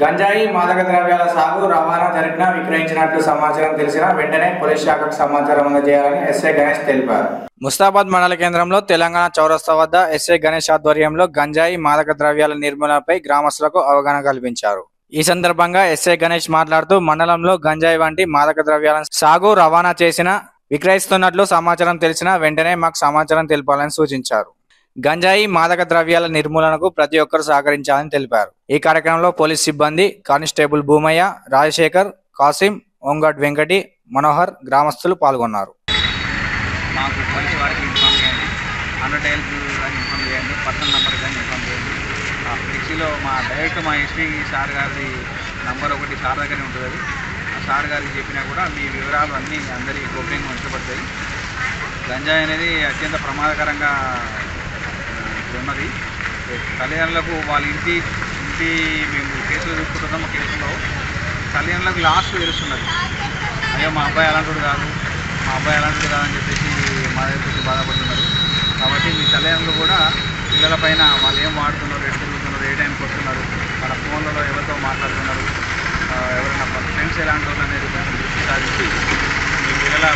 గంజాయి మాదక ద్రవ్యాల సాగు రవాణా జరిపిన విక్రయించినట్లు సమాచారం తెలిసిన వెంటనే పోలీస్ శాఖకు సమాచారం అందజేయాలని ఎస్ఐ గణేష్ తెలిపారు. ముస్తాబాద్ మండల కేంద్రంలో తెలంగాణ చౌరస్తా వద్ద ఎస్ఐ గణేష్ ఆధ్వర్యంలో గంజాయి మాదక ద్రవ్యాల నిర్మూలనపై గ్రామస్తులకు అవగాహన కల్పించారు. ఈ సందర్భంగా ఎస్ఐ గణేష్ మాట్లాడుతూ మండలంలో గంజాయి వంటి మాదక ద్రవ్యాలను సాగు రవాణా చేసిన విక్రయిస్తున్నట్లు సమాచారం తెలిసిన వెంటనే మాకు సమాచారం తెలపాలని సూచించారు. గంజాయి మాదక ద్రవ్యాల నిర్మూలనకు ప్రతి ఒక్కరు సహకరించాలని తెలిపారు. ఈ కార్యక్రమంలో పోలీస్ సిబ్బంది కానిస్టేబుల్ భూమయ్య రాజశేఖర్ కాసిం ఓంగట్ వెంకటి మనోహర్ గ్రామస్తులు పాల్గొన్నారు. మాకు పోలీస్ వారికి ఇన్ఫామ్ చేయండి. హండ్రెడ్ హెల్ప్ కానీ ఇన్ఫామ్ చేయండి. పర్సనల్ నెంబర్ కానీ ఇన్ఫామ్ చేయండి. ఫ్లెక్సీలో మా డైరెక్ట్ మా ఎస్పీ సార్ గారి నంబర్ ఒకటి సార్ దగ్గరనే ఉంటుంది. అది ఆ సార్ గారికి చెప్పినా కూడా మీ వివరాలు అన్నీ అందరికీ గోప్యంగా ఉంచబడతాయి. గంజాయి అనేది అత్యంత ప్రమాదకరంగా ఉన్నది తల్లిదండ్రులకు వాళ్ళ ఇంటి ఇంటి మేము కేసులు చూసుకుంటున్నాం కేసులో. తల్లిదండ్రులకు లాస్ట్ తెలుస్తున్నది. అయ్యో మా అబ్బాయి అలాంటి కాదు. మా అబ్బాయి అలాంటి కాదని చెప్పేసి మా దగ్గర బాధపడుతున్నారు. కాబట్టి మీ తల్లిదండ్రులు కూడా పిల్లల పైన వాళ్ళు ఏం వాడుతున్నారు ఎటు తిరుగుతున్నారు ఏ టైం వస్తున్నారు వాళ్ళ ఫోన్లలో ఎవరితో మాట్లాడుతున్నారు ఎవరైనా ఫ్రెండ్స్ ఎలాంటి వాళ్ళు అనేది దృష్టి సాధించి మీ పిల్లల